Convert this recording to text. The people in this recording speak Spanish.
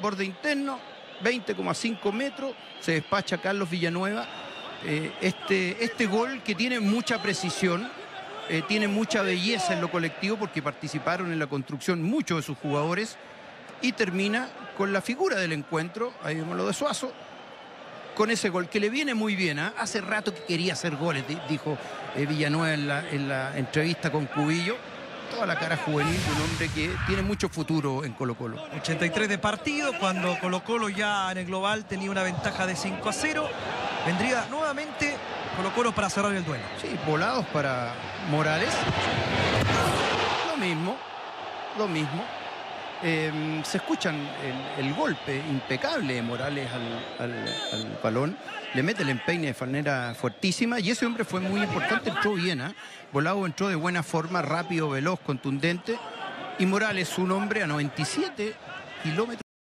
borde interno, 20,5 metros, se despacha Carlos Villanueva. Eh, este, este gol que tiene mucha precisión, eh, tiene mucha belleza en lo colectivo porque participaron en la construcción muchos de sus jugadores y termina con la figura del encuentro, ahí vemos lo de Suazo, con ese gol que le viene muy bien. ¿ah? Hace rato que quería hacer goles, di- dijo eh, Villanueva en la, en la entrevista con Cubillo. Toda la cara juvenil de un hombre que tiene mucho futuro en Colo Colo. 83 de partido, cuando Colo Colo ya en el global tenía una ventaja de 5 a 0. Vendría nuevamente Colo Colo para cerrar el duelo. Sí, volados para Morales. Lo mismo, lo mismo. Eh, se escuchan el, el golpe impecable de Morales al, al- al balón. Le mete el empeine de manera fuertísima y ese hombre fue muy importante, entró bien. ¿ah? Volado entró de buena forma, rápido, veloz, contundente. Y Morales, un hombre a 97 kilómetros.